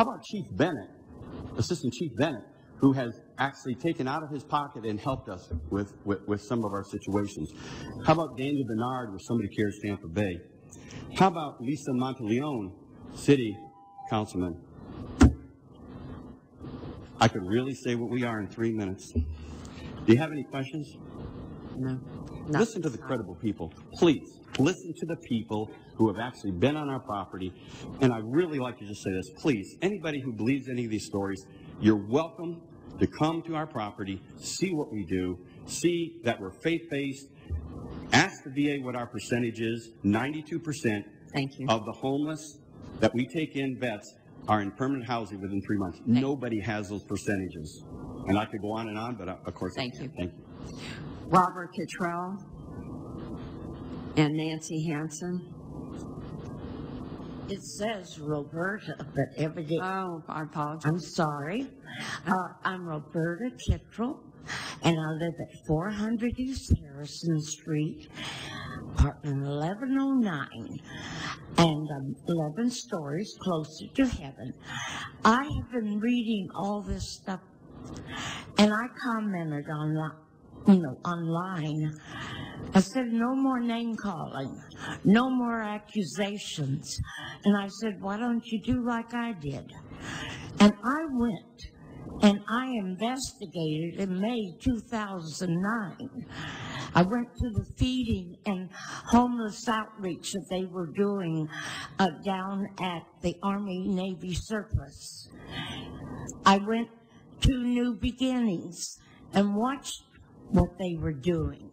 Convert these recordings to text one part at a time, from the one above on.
How about Chief Bennett, Assistant Chief Bennett, who has actually taken out of his pocket and helped us with, with, with some of our situations? How about Daniel Bernard with Somebody Cares Tampa Bay? How about Lisa Montelione, City Councilman? I could really say what we are in three minutes. Do you have any questions? No. Listen to the credible people, please. Listen to the people who have actually been on our property. And I really like to just say this, please, anybody who believes any of these stories, you're welcome to come to our property, see what we do, see that we're faith-based. Ask the VA what our percentage is, 92% Thank you. of the homeless that we take in vets are in permanent housing within three months. Nobody has those percentages. And I could go on and on, but uh, of course Thank you. Thank you. Robert Cottrell and Nancy Hanson. It says Roberta, but evidently, Oh, I apologize. I'm sorry. Uh, I'm Roberta Kittrell, and I live at 400 East Harrison Street, apartment 1109, and I'm 11 stories closer to heaven. I have been reading all this stuff, and I commented on, you know, online. I said, no more name calling, no more accusations. And I said, why don't you do like I did? And I went and I investigated in May 2009. I went to the feeding and homeless outreach that they were doing uh, down at the Army Navy surplus. I went to New Beginnings and watched what they were doing.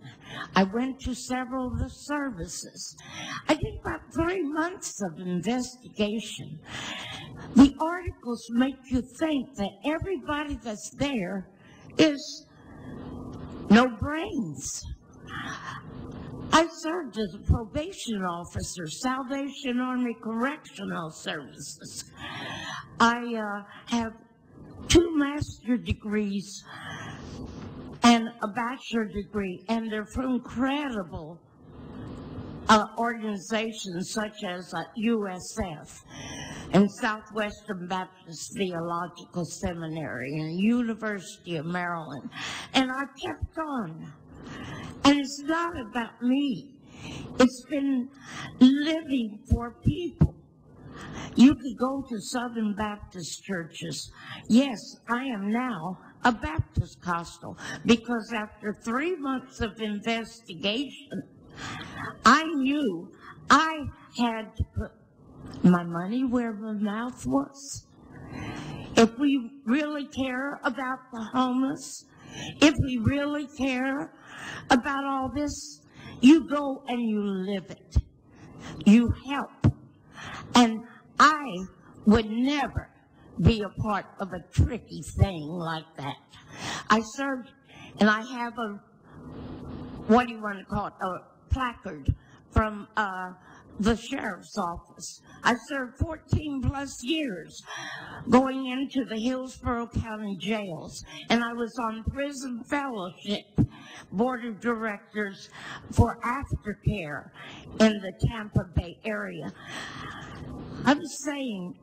I went to several of the services. I did about three months of investigation. The articles make you think that everybody that's there is no brains. I served as a probation officer, Salvation Army Correctional Services. I uh, have two master degrees a bachelor degree, and they're from credible uh, organizations such as uh, USF and Southwestern Baptist Theological Seminary and University of Maryland. And I kept on. And it's not about me. It's been living for people. You could go to Southern Baptist churches. Yes, I am now a Baptist Costal because after three months of investigation, I knew I had to put my money where my mouth was. If we really care about the homeless, if we really care about all this, you go and you live it. You help. And I would never be a part of a tricky thing like that. I served, and I have a, what do you want to call it, a placard from uh, the sheriff's office. I served 14 plus years going into the Hillsborough County jails, and I was on prison fellowship board of directors for aftercare in the Tampa Bay area. I'm saying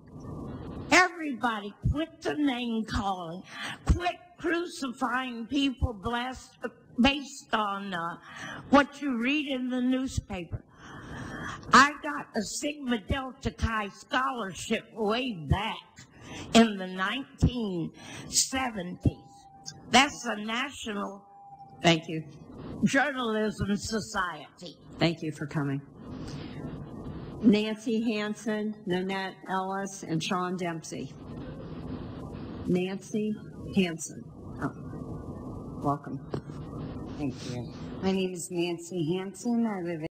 Everybody quit the name calling. Quit crucifying people blessed, based on uh, what you read in the newspaper. I got a Sigma Delta Chi scholarship way back in the 1970s. That's a national Thank you. journalism society. Thank you for coming. Nancy Hanson, Nanette Ellis, and Sean Dempsey. Nancy Hanson. Oh, welcome. Thank you. My name is Nancy Hanson. I live